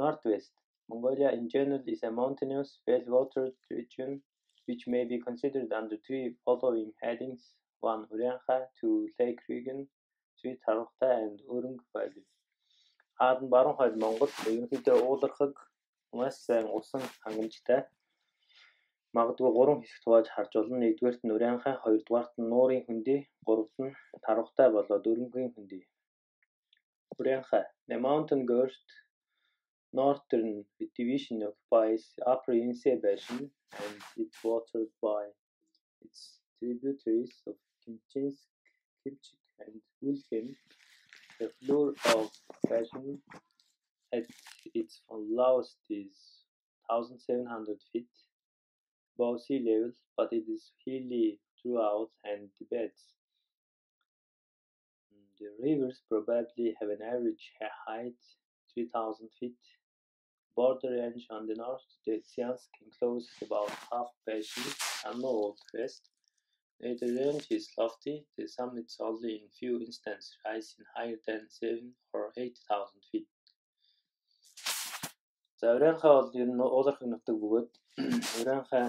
Northwest. Mongolia in general is a mountainous, well-watered region which may be considered under three following headings. 1. Uriancha, 2. Lake Region, 3. Tarukta and Urung Valley. Хаад нь баруун хойд Монгол ерөнхийдөө уулархаг маш сайн усан хангамжтай магадгүй гурван хэсэгт хувааж харж болно. Нэгдүгээрт нь Урянхай, хоёрдугаарт нь Нуурын хөндөй, гуравт нь Тарухтай болоод Өрөнгөгийн хөндөй. Урянхай. The mountain girt northern division occupies upper Yenisei Basin and it's watered by its tributaries of Kimchinsk, Kimchik and Ulkim. The floor of Basin at its lowest is 1700 feet above sea level, but it is hilly throughout and the beds. The rivers probably have an average height 3000 feet. Border range on the north, the Tsiansk encloses about half basin and north west. The range is lofty, the summits only in few instances rising higher than 7 or 8000 feet. За Урянхай бол ер нь уулархаг нутаг бөгөөд Урянхай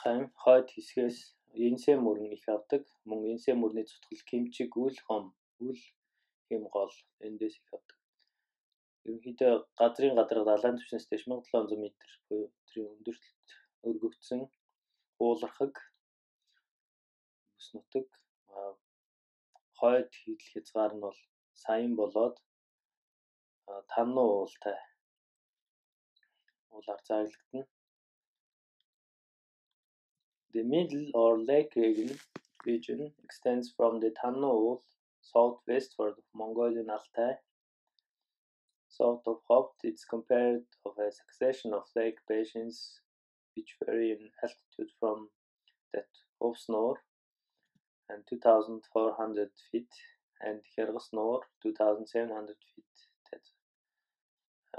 хайн хойд хэсгээс Инсэ мөрөн их авдаг. Мөн Инсэ мөрний цутгал Кимчиг үл хом үл хэм гол эндээс их авдаг. Ерөнхийдөө газрын гадар далайн түвшнээс дэш 1700 м буюу тэрийн өндөртөлд өргөгдсөн уулархаг бүс нутаг хойд хил хязгаар нь бол саян болоод тануу уултай уулаар зааглагдана. The middle or lake region, region extends from the Tanno southwestward of Mongolian Altai. South of Hopt, it's compared of a succession of lake basins which vary in altitude from that of Snor and 2400 feet and Kyrgyzsnor 2700 feet that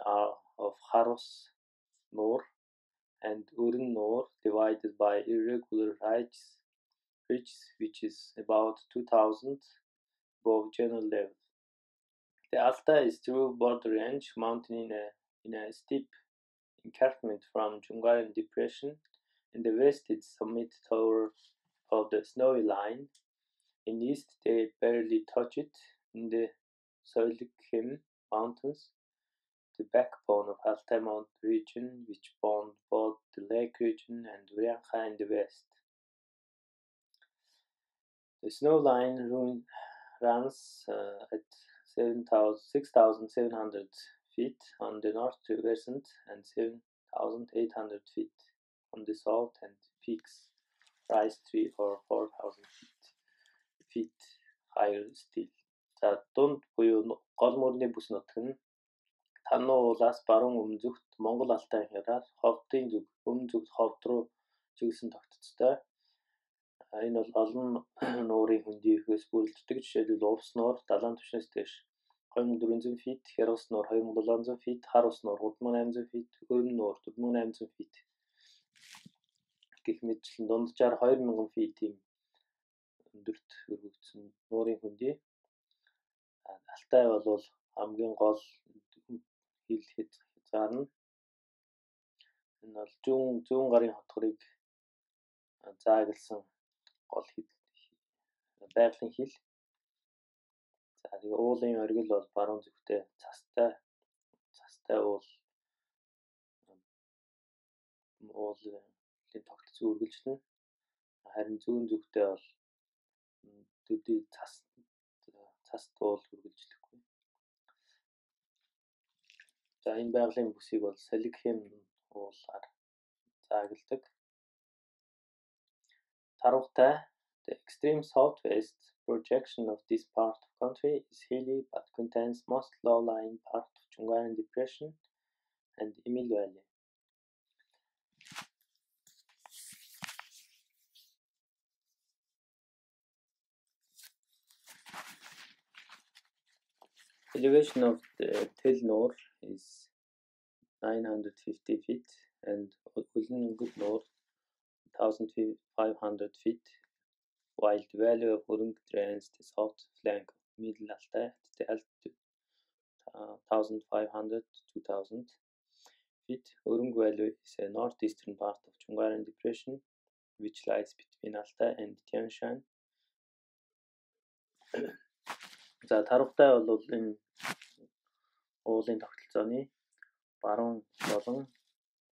are of Haros Nor and Urin Nor divided by irregular ridges, ridges which is about 2000 above general level. The Alta is through border range mountain in a, in a steep encampment from Jungarian Depression. In the west, it summit tower of the snowy line. In east, they barely touch it. In the Soilikim Mountains, the backbone of Altai Mountain region, which bound both the lake region and Uriancha in the west. The snow line runs uh, at 6,700 feet on the north crescent and 7,800 feet on the south, and peaks rise 3 or 4,000 feet, feet higher still. За дунд буюу гол мөрний бүс нутаг нь Тануу уулаас баруун өмнөзөгт Монгол Алтай хяраар ховдын зүг өмнө зүгт ховд руу чиглэсэн тогтцтой. Энэ бол олон нуурын хөндийхөөс бүрэлддэг. Жишээлбэл Увс нуур далайн түвшнээс дээш 2400 фит, Хяргас нуур 2700 фит, Хар ус нуур 3800 фит, Өрн нуур 4800 фит. Гэх мэтчлэн дунджаар 2000 фитийн өндөрт өргөгдсөн нуурын хөндий. Алтай бол хамгийн гол хил хязгаар нь энэ бол зүүн зүүн гарын хотгорыг заагласан гол хил байгалийн хил. За тэгээ уулын оргил бол баруун зүгтээ цастай цастай уул уулын тогтц үргэлжлэнэ. Харин зүүн зүгтээ бол төдий цас цаст уул үргэлжлэхгүй. За энэ байгалийн бүсийг бол саликхем уулаар заагладаг. Tarokhta, the extreme southwest projection of this part of country is hilly but contains most low-lying part of Chungaran Depression and Emil Valley. Elevation of the Tel is 950 feet and Uzungud North 1500 feet, while the valley of Urung drains the south flank of Middle Altai at the altitude uh, 1500 to 2000 feet. Urung Valley is a northeastern part of Chungarian Depression, which lies between Altai and Tian Shan. За тархтай бол энэ уулын тогтолцооны баруун болон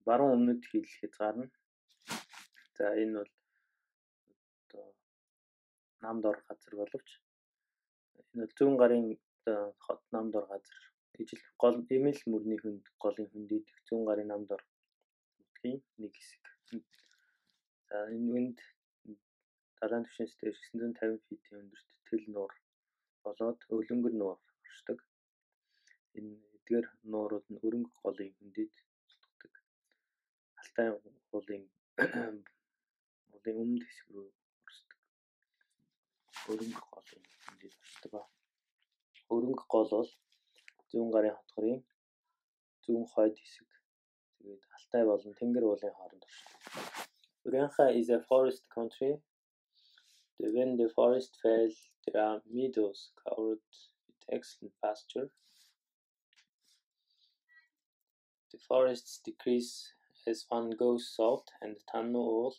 баруун өмнөд хил хязгаар нь. За энэ бол одоо намд ор газар боловч энэ бол зүүн гарын хот намд ор газар гэж л гол эмэл мөрний хүнд голын хүнд идэх зүүн гарын намд ор нутгийн нэг хэсэг. За энэ үнд далайн түвшинс дээр 950 фитийн өндөрт тэл нуур болоод өлөнгөр нуур оршдог. Энэ эдгээр нуурууд нь өрөнгө голын хөндөд сутгадаг. Алтай уулын уулын өмнөд хэсэг рүү оршдог. Өрөнгө голын хөндөд оршдог. Өрөнгө гол бол зүүн гарын хотгорын зүүн хойд хэсэг. Тэгээд Алтай болон Тэнгэр уулын хооронд оршдог. Uriancha is a forest country. When the forest fell, there are meadows covered with excellent pasture. The forests decrease as one goes south and Tanno All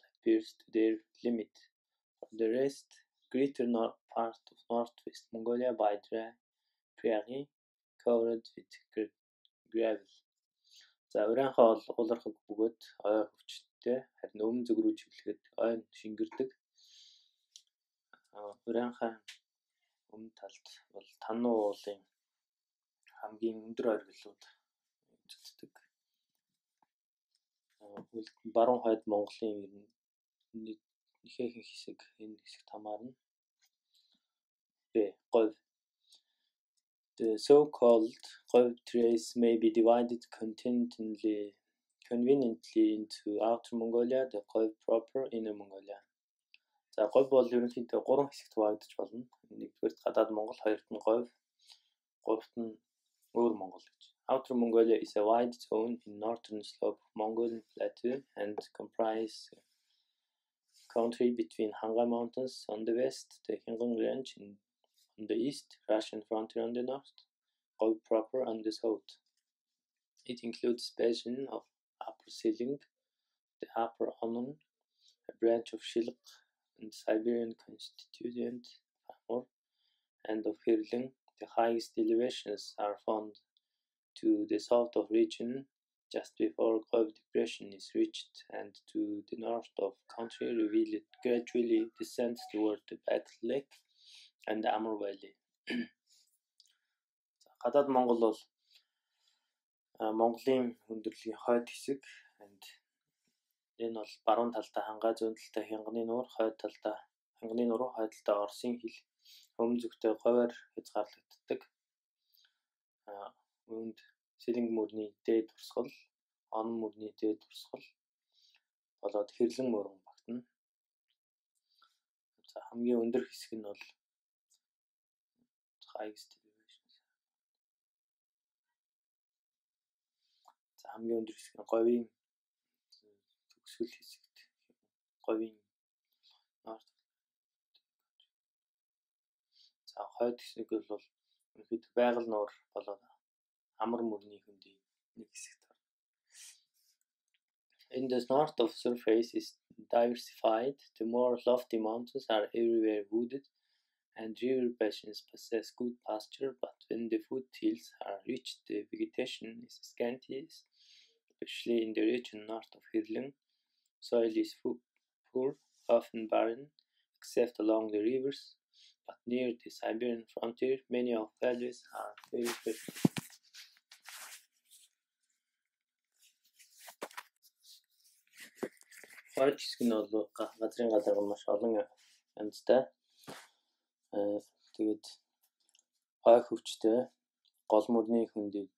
to their limit. For the rest, greater north part of northwest Mongolia by dry prairie covered with gravel. За бол улархаг бөгөөд ой хөвчтэй харин өмнө зүг рүү чиглэхэд ойн шингэрдэг. Uriancha өмнө талд бол Тануу уулын хамгийн өндөр оргилууд үзэгддэг. Баруун хойд Монголын ер нь нэхэхэн хэсэг энэ хэсэгт хамаарна. Б. Говь The so-called Ghov trace may be divided conveniently, conveniently into Outer Mongolia, the Ghov proper, Inner Mongolia. За говь бол ерөнхийдөө гурван хэсэгт хуваагдаж болно. Нэгдүгээрт гадаад Монгол, хоёрт нь говь, гуравт нь өөр Монгол гэж. Outer Mongolia is a wide zone in northern slope of Mongolian plateau and comprise country between Hanga Mountains on the west, the Khingan Range in on the east, Russian frontier on the north, all proper on the south. It includes basin of Upper Siling, the Upper Onon, a branch of Shilk and Siberian constituent Amur, and of Hirling. The highest elevations are found to the south of region just before Gov Depression is reached and to the north of country reveal it gradually descends toward the Battle Lake and Amur Valley. Гадаад Монгол бол Монголын хүндрлийн хойд хэсэг and энэ бол баруун талдаа хангаа зүүн талдаа хянганы нуур хойд талдаа хянганы нуруу хойд талдаа Оросын хил өмнө зүгтээ говьор хязгаарлагддаг. Үүнд сэлэнг мөрний дээд урсгал, он мөрний дээд урсгал болоод хэрлэн мөрөн багтана. За хамгийн өндөр хэсэг нь бол highest elevations. За хамгийн өндөр хэсэг нь говийн төгсгөл хэсэгт говийн норд. За хойд хэсэг бол ерөнхийд байгаль нуур болоод амар мөрний хөндий нэг хэсэгт орно. In the north of surface is diversified. The more lofty mountains are everywhere wooded and river basins possess good pasture, but when the foothills are reached, the vegetation is scanty, especially in the region north of Hirling. Soil is poor, often barren, except along the rivers, but near the Siberian frontier, many of valleys are very fertile. Хойд хэсэг нь бол газрын гадар маш олон янзтай тэгээд хой хөвчтэй гол мөрний хөндөд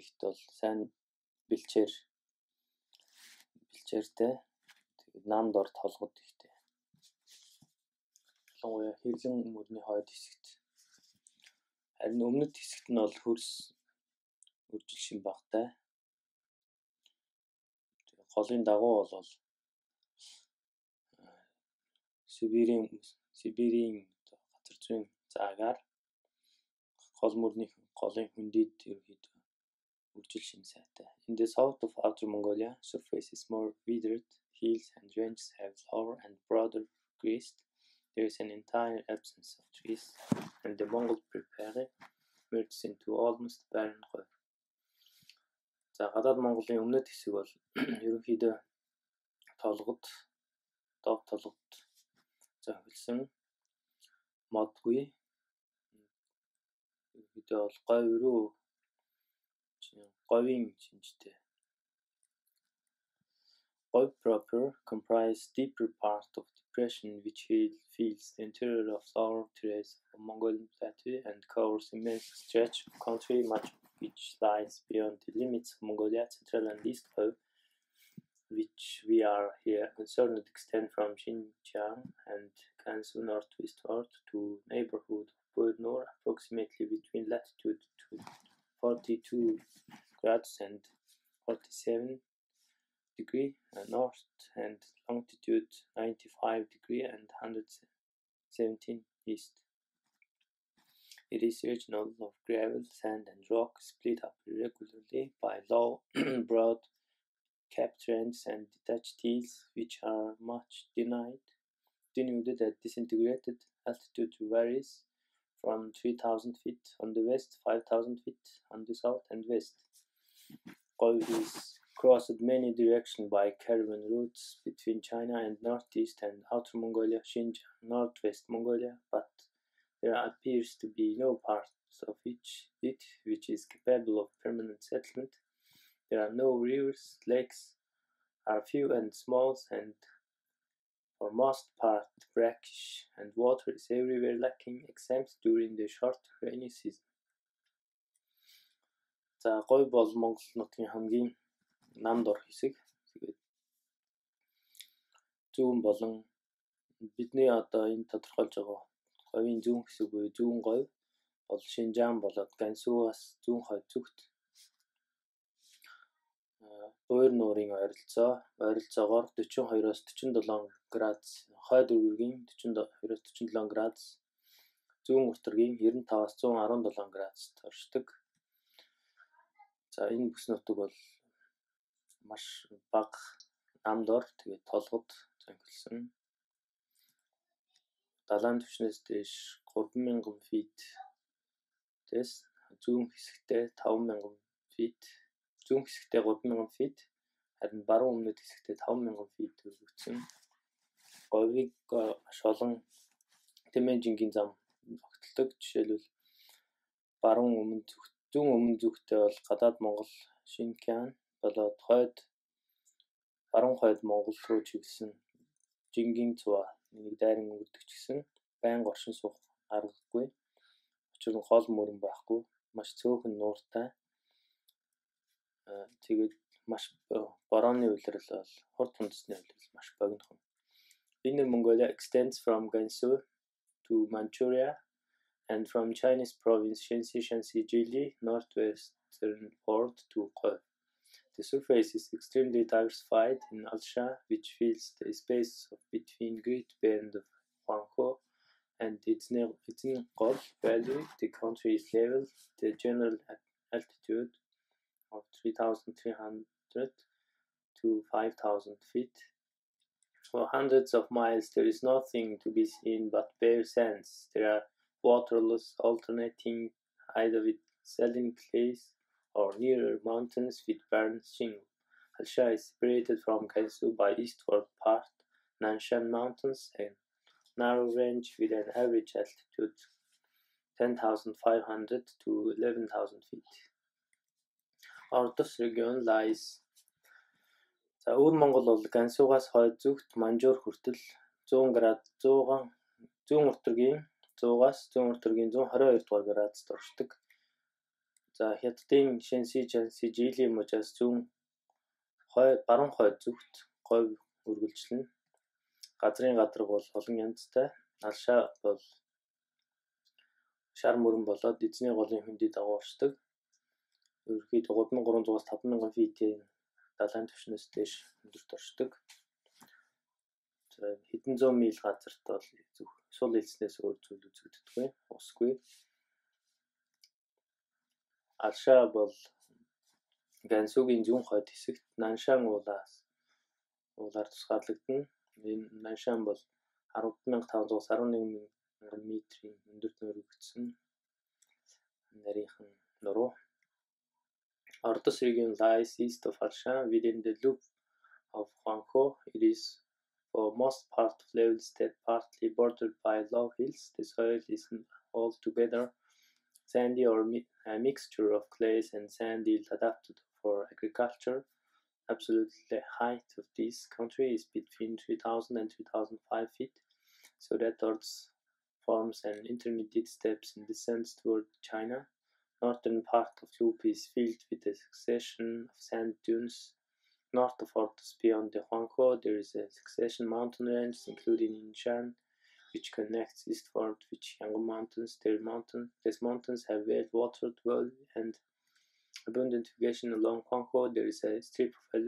ихт бол сайн бэлчээр бэлчээртэй тэгээд нам дор толгод ихтэй. Ялангуяа хэрлэн мөрний хойд хэсэгт харин өмнөд хэсэгт нь бол хөрс үржил шин багтай. Голын дагуу бол Сибирийн Сибирийн газар зүйн заагаар гол мөрний голын хөндөд ерөөхдөө үржил шин сайтай. In the south of Outer Mongolia, surface is more withered, hills and ranges have lower and broader crest. There is an entire absence of trees, and the Mongol prairie merges into almost barren говь. За гадаад Монголын өмнөд хэсэг бол ерөнхийдөө толгод, дов толгод зохилсон модгүй. Ерөнхийдөө бол говь руу говийн шинжтэй говь proper comprise deeper part of depression which fills the interior of our terrace of Mongolian plateau and covers immense stretch of country much of which lies beyond the limits of Mongolia, Central and East Говь which we are here concerned extend from Xinjiang and Gansu northwestward to neighborhood of Bodnor, approximately between latitude 42 grades and 47 degree uh, north and longitude 95 degree and 117 east. It is regional of gravel, sand and rock split up irregularly by low, broad Cap trends and detached teals, which are much denied, denuded at disintegrated altitude varies from 3,000 feet on the west, 5,000 feet on the south and west. All these crossed many directions by caravan routes between China and northeast and outer Mongolia, Xinjiang, northwest Mongolia, but there appears to be no part of each it which is capable of permanent settlement There are no rivers, lakes are few and small and for most part brackish and water is everywhere lacking except during the short rainy season. За говь бол Монгол нутгийн хамгийн намд ор хэсэг. Тэгээд зүүн болон бидний одоо энэ тодорхойлж байгаа говийн зүүн хэсэг буюу зүүн говь бол Шинжаан болоод Гансуугаас зүүн хойд зүгт Буур нуурын ойролцоо. Ойролцоогоор 42-оос 47 градус, хойд өвөргийн 42-оос 47 градус, зүүн утаргийн 95-аас 117 градуст оршдог. За энэ бүс нутаг бол маш бага намдор. Тэгээд толгод зөнгөлсөн. Далайн түвшнээс дээш 3000 фит тэс зүүн хэсэгтээ 5000 фит зүүн хэсэгтээ 3000 фит харин баруун өмнөд хэсэгтээ 5000 фит өргөгдсөн. Говийг маш олон тэмээжингийн зам тогтолдог. Жишээлбэл баруун өмнө зүгт зүүн өмнө зүгтээ бол гадаад Монгол Шинкян болоод хойд баруун хойд Монгол руу чиглэсэн жингийн цуваа нэг дайран өнгөрдөг ч гэсэн байнга оршин суух аргагүй. Учир нь хол мөрөн байхгүй. Маш цөөхөн нууртай тэгээд маш борооны улирал бол хурд хүндэсний улирал маш богинохон. Inner Mongolia extends from Gansu to Manchuria and from Chinese province Shenxi Shanxi Jili northwestern port to Ghoi. The surface is extremely diversified in Alsha, which fills the space of between Great Bend of Huanghe and its Gol Valley. The country is level. The general altitude of 3,300 to 5,000 feet. For hundreds of miles, there is nothing to be seen but bare sands. There are waterless, alternating either with saline clays or nearer mountains with barren shingle. Alsha is separated from Gansu by eastward part Nanshan Mountains, a narrow range with an average altitude 10,500 to 11,000 feet. Ордос регион lies. За өвөр Монгол бол Гансуугаас хойд зүгт Манжуур хүртэл 100 град 100 зүүн уртаргийн 100-аас зүүн уртаргийн 122 дугаар градуст оршдог. За Хятадын Шэнси Жанси жилийн мужаас зүүн хойд баруун хойд зүгт говь үргэлжлэнэ. Газрын гадар бол олон янзтай. Алшаа бол шар мөрөн болоод эзний голын хөндөд дагуу оршдог ерөнхийдөө 3300-аас 5000 фитийн далайн түвшнээс дээш өндөрт оршдог. За хэдэн зуун миль газарт бол зөв сул элснээс өөр зүйл үзэгддэггүй, усгүй. Аршаа бол Гансугийн зүүн хойд хэсэгт Наншан уулаас уулаар тусгаарлагдана. Энэ Наншан бол 10,511 метрийн өндөрт өргөгдсөн нарийнхан нуруу. Region lies east of Arshan within the loop of Huanghe. It is for most part level steppe, partly bordered by low hills. The soil is altogether sandy or mi a mixture of clays and sand adapted for agriculture. Absolute height of this country is between 3000 and 3005 feet, so that Ordos forms an intermediate steps in descent toward China. Northern part of loop is filled with a succession of sand dunes. North of Ordos beyond the Huanghe, there is a succession mountain range, including Yinshan, which connects eastward with Yangon Mountains. Their mountain, these mountains have well-watered well and abundant vegetation along Huanghe. There is a strip of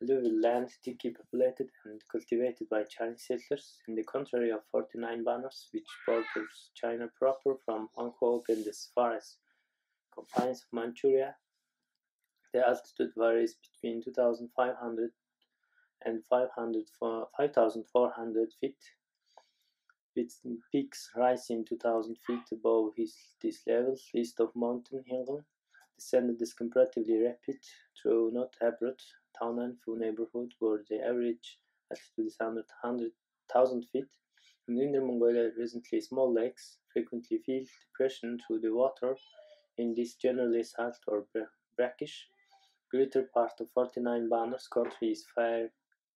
alluvial, land thickly populated and cultivated by Chinese settlers. In the country of 49 banners, which borders China proper from Huanghe opened as far as confines of Manchuria. The altitude varies between 2,500 and 500, 5,400 feet, with peaks rising 2,000 feet above his, this level east of Mountain Hingle. Descent is comparatively rapid through not abrupt town and Fu neighborhood where the average altitude is under 100,000 feet. In Inner Mongolia, recently small lakes frequently feel depression through the water in this generally salt or brackish. Greater part of 49 Banos country is fair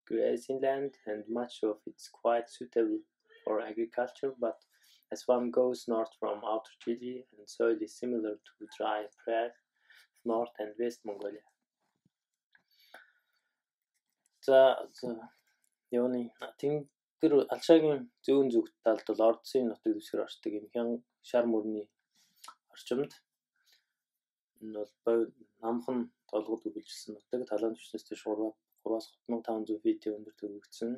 grazing land and much of it's quite suitable for agriculture, but as one goes north from outer Chile and soil is similar to dry prairie of North and West Mongolia. За юуны тэнгэр алшаагийн зүүн зүгт талд бол Ордсын нутаг дэвсгэр орчдөг юм хян шар мөрний орчимд энэ бол намхан толгод үргэлжилсэн нутаг талаан дэш 3-аас 3500 фитийн өндөр төрөгдсөн.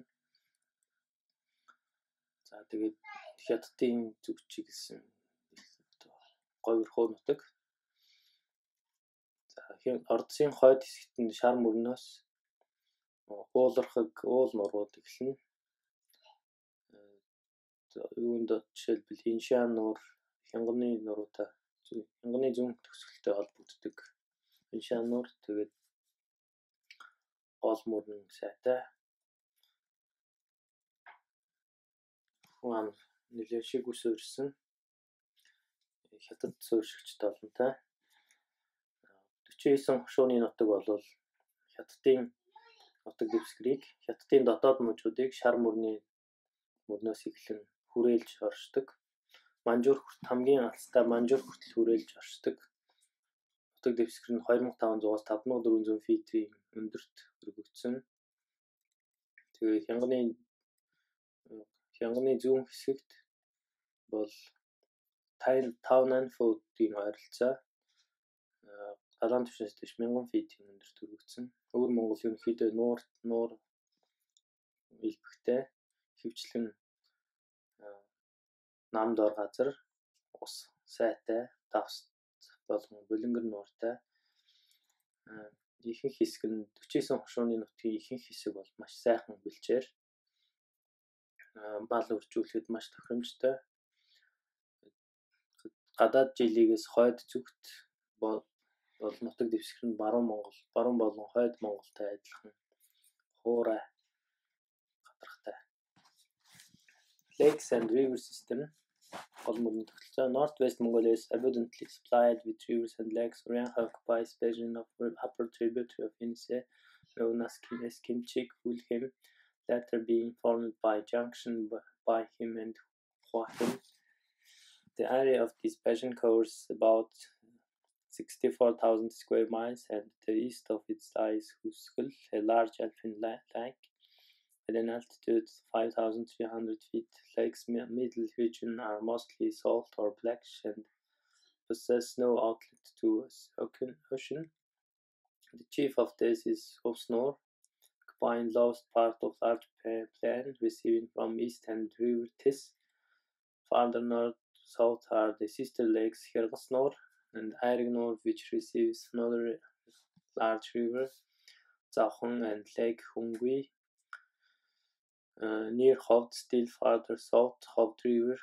За тэгээд хятадын зүг чиглэсэн говьрхоо нутаг. За Ордсын хойд хэсэгт шар мөрнөөс уулархаг уул нурууд эхэлнэ. Юунд жишээлбэл Хиншан нуур, Хянганы нуруутай Хянганы зүүн төгсгөлтэй холбогддог. Хиншан нуур тэгээд гол мөрөн сайтай. Хүн нэлээд шиг үсэрсэн. Хятад суурьшигчтай олонтой. 49 хошууны нутаг бол Хятадын нутаг дэвсгэрийг Хятадын дотоод мужуудыг шар мөрний мөрнөөс эхлэн хүрээлж оршдог. Манжуур хүрт хамгийн алстай манжуур хүртэл хүрээлж оршдог. Нутаг дэвсгэр нь 2500-аас 5400 фитийн өндөрт өргөгдсөн. Тэгээ хянганы хянганы зүүн хэсэгт бол 5 футын ойролцоо далайн түвшинээс дэш 1000 фитийн өндөрт өргөгдсөн. Өвөр Монгол ерөнхийдөө нуур нуур илбэгтэй хөвчлэн намд ор газар ус сайтай давс болгон булингэр нууртай ихэнх хэсэг нь 49 хошууны нутгийн ихэнх хэсэг бол маш сайхан бэлчээр бал үржүүлэхэд маш тохиромжтой гадаад жилигээс хойд зүгт бол нутаг дэвсгэр нь баруун Монгол, баруун болон хойд Монголтой адилхан хуурай гадаргатай. Lakes and river system гол мөрний тогтолцоо Northwest Mongolia is abundantly supplied with rivers and lakes. Orion occupies basin of upper tributary of Yenisei, known as Kimchik Wulhim, latter being formed by junction by him and Huahim. The area of this basin covers about 64,000 square miles, and to the east of it lies Huskul, a large alpine lake at an altitude of 5,300 feet. Lake's middle region are mostly salt or black and possess no outlet to ocean. The chief of this is Hofsnor, occupying lowest part of large plain receiving from east and river Tis. Farther north south are the sister lakes Hirgasnor and Eiringnor, which receives another large river, Zachon and Lake Hungui. Near Hovd, still farther south, Hovd River,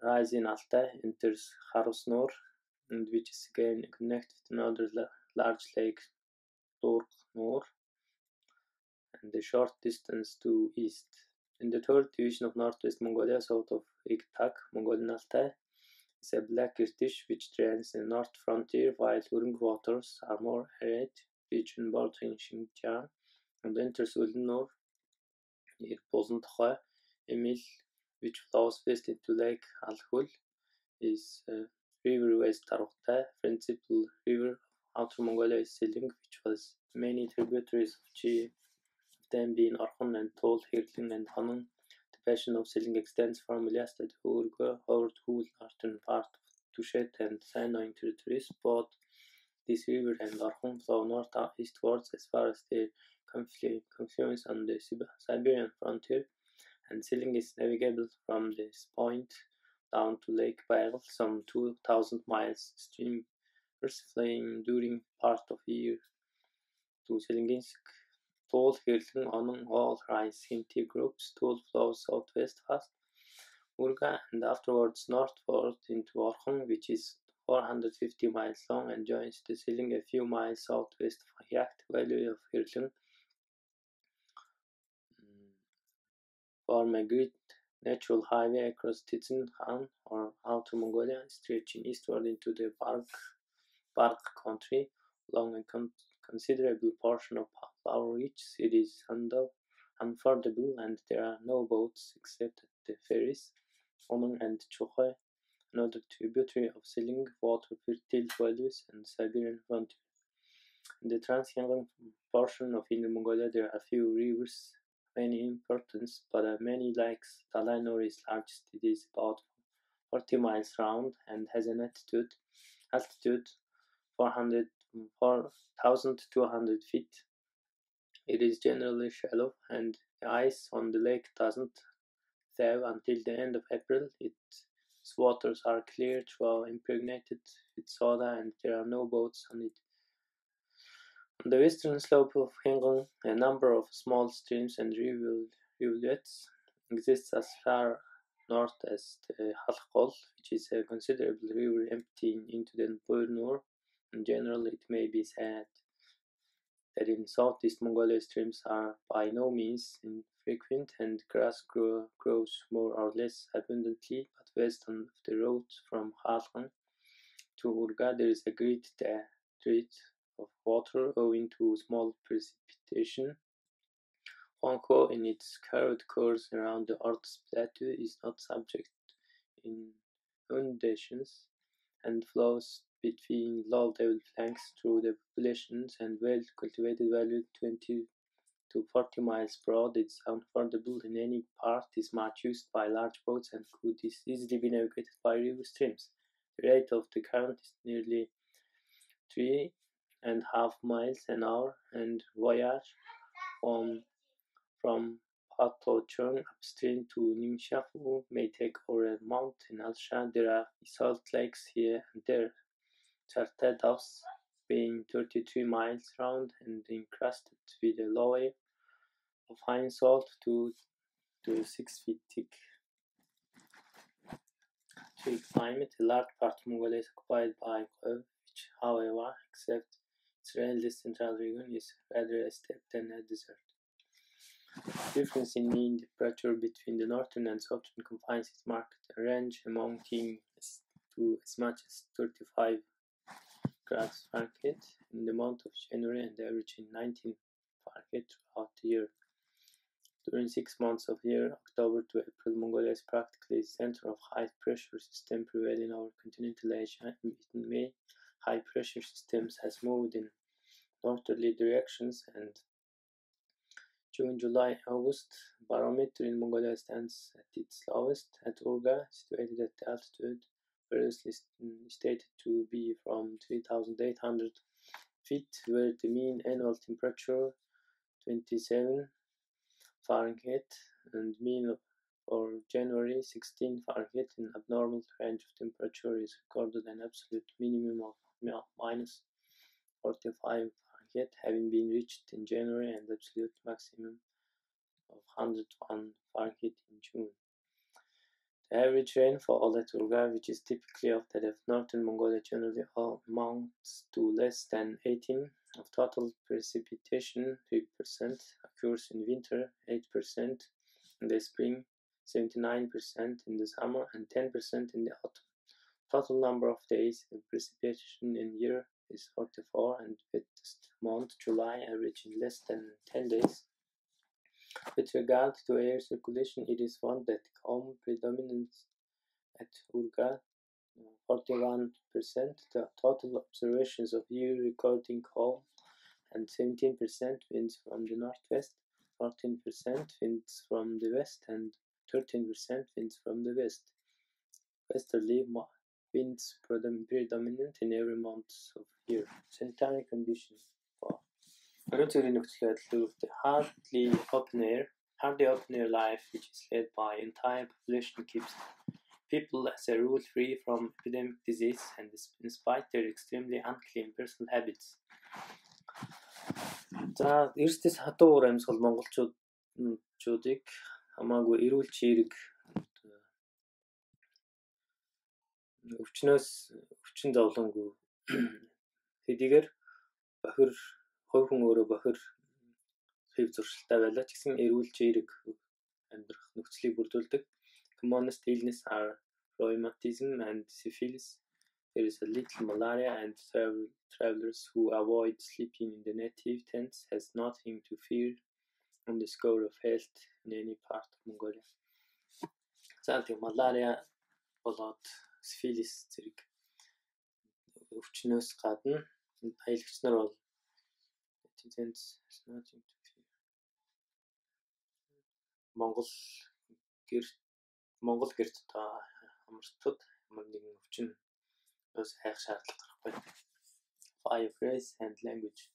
rising Alta, enters Harosnor, and which is again connected with another la large lake, Dorknor, and a short distance to east. In the third division of northwest Mongolia, south of Iktak, Mongolian Altai, is a black Irtysh which drains the north frontier, while Urung waters are more arid region bordering Xinjiang and enters Ulnor near Bosenthoe. Emil, which flows west into Lake Alhul, is a river west Tarokta. Principal river Outer Mongolia is which was many tributaries of Chi, them being Orkhon and Tol, Hirling and Hanung. The basin of Siling extends from Ilyasta to Urga over the whole northern part of Tushet and Sanoin territories. Both this river and Orkhon flow north eastwards as far as their confluence on the Siberian frontier, and Siling is navigable from this point down to Lake Baikal, some 2,000 miles streamers flying during part of year to Silinginsk. Tall Hirling on all rise into groups, Tall flows southwest past Urga and afterwards northward into Orkhon, which is 450 miles long and joins the Siling a few miles southwest of Yacht Valley of Hirling. Form a great natural highway across Tizin Khan or Outer Mongolia, stretching eastward into the Bark, Bark country along a con considerable portion of flower rich. It is unfordable and there are no boats except the ferries. Oman and Chukhoe, another tributary of Siling, water fertile valleys and Siberian frontier. In the Trans-Yangon portion of Inner Mongolia there are a few rivers many importance, but uh, many lakes. Dalanor is largest. It is about 40 miles round and has an altitude altitude 400 4,200 feet. It is generally shallow, and the ice on the lake doesn't thaw until the end of April. Its waters are clear through impregnated with soda, and there are no boats on it. On the western slope of Hengon, a number of small streams and rivulets exist as far north as the Halkol, which is a considerable river emptying into the Burnur. In general, it may be said that in southeast Mongolia streams are by no means infrequent and grass grow, grows more or less abundantly, but west of the road from Halkan to Urga there is a great uh, dearth of water owing to small precipitation. Huanghe, in its curved course around the Earth's plateau, is not subject in inundations and flows between low-level flanks through the populations and well-cultivated valley 20 to 40 miles broad. It's unfordable in any part, is much used by large boats and could easily be navigated by river streams. The rate of the current is nearly 3 and half miles an hour and voyage from from Patochung upstream to Ningxia may take over a month. In Alshan there are salt lakes here and there, Chartedos being 33 miles round and encrusted with a layer of fine salt to, to 6 feet thick. To climate, a large part of Mongolia is occupied by which, however, except its relatively central region, is rather a steppe than a desert. Difference in mean temperature between the northern and southern confines is marked, a range amounting to as much as 35 grades Fahrenheit in the month of January and averaging 19 Fahrenheit throughout the year. During six months of year, October to April, Mongolia is practically the center of high pressure system prevailing over continental Asia. In May, high pressure systems has moved in northerly directions and June, July, August, barometer in Mongolia stands at its lowest at Urga, situated at the altitude previously mm, stated to be from 3,800 feet, where the mean annual temperature 27 Fahrenheit and mean For January 16 Fahrenheit, an abnormal range of temperature is recorded an absolute minimum of minus 45 Fahrenheit having been reached in January and absolute maximum of 101 Fahrenheit in June. The average rainfall at Urga, which is typically of that of northern Mongolia, generally amounts to less than 18 of total precipitation. 3% occurs in winter, 8% in the spring, 79% in the summer, and 10% in the autumn. Total number of days of precipitation in year is 44, and wettest month July averaging less than 10 days. With regard to air circulation, it is found that calm predominates at Urga, uh, 41%. The total observations of year recording calm and 17% winds from the northwest, 14% winds from the west, and 13% winds from the west. Westerly winds predom- predominant in every month of year. Sanitary conditions for Өнөө зэргийн нөхцөл байдал үүрэгтэй hardly open air, hardly open air life which is led by entire population keeps people as a rule free from epidemic disease and despite their extremely unclean personal habits. За, эрсдэс хатуу уур амьсгал монголчуудыг хамаагүй эрүүл чирэг өвчнөөс өвчин зовлонгүй хэдийгээр бохир хувь хүн өөрөө бохир хэв зуршилтай байлаа ч гэсэн эрүүл чирэг амьдрах нөхцөлийг бүрдүүлдэг. Commonest illness are rheumatism and syphilis. There is a little malaria and travel, travelers who avoid sleeping in the native tents has nothing to fear on the score of health in any part of Mongolia. За тийм малария болоод сифилис зэрэг өвчнөөс гадна аялагч нар бол to fear. Монгол гэр Монгол гэрт одоо амралтууд ямар нэгэн өвчин өөс хайх шаардлага гарахгүй. Fire phrase and language